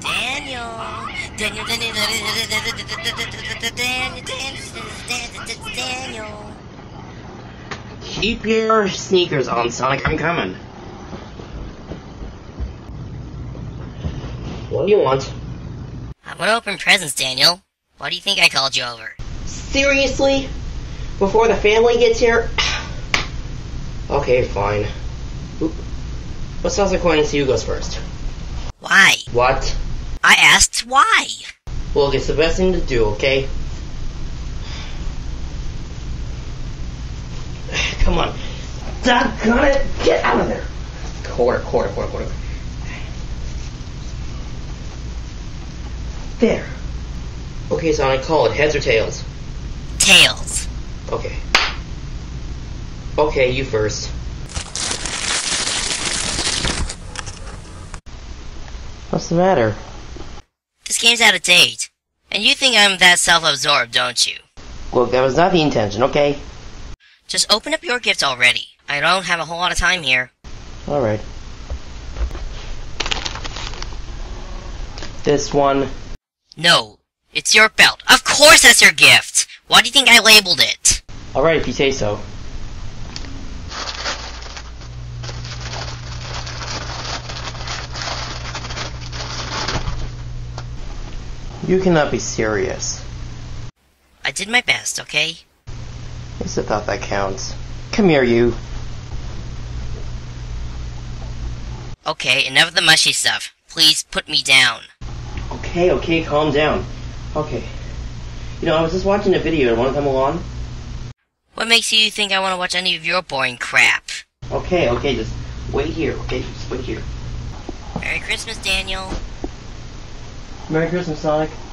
Daniel. Daniel, Daniel, Daniel, Daniel, Daniel. Keep your sneakers on, Sonic. I'm coming. What do you want? I want to open presents, Daniel. Why do you think I called you over? Seriously? Before the family gets here? okay, fine. Oop. What sounds like going to see who goes first? Why? What? I asked why. Well, it's the best thing to do, okay? Come on. Doggone it! Get out of there! Quarter, quarter, quarter, quarter. There. Okay, so I call it. Heads or tails? Tails. Okay. Okay, you first. What's the matter? This game's out of date. And you think I'm that self-absorbed, don't you? Look, that was not the intention, okay? Just open up your gift already. I don't have a whole lot of time here. Alright. This one. No, it's your belt. Of course that's your gift. Why do you think I labeled it? Alright, if you say so. You cannot be serious. I did my best, okay? It's the thought that counts. Come here, you. Okay, enough of the mushy stuff. Please put me down. Okay, okay, calm down. Okay. You know, I was just watching a video want to come along? What makes you think I want to watch any of your boring crap? Okay, okay, just wait here, okay? Just wait here. Merry Christmas, Daniel. Merry Christmas, Sonic.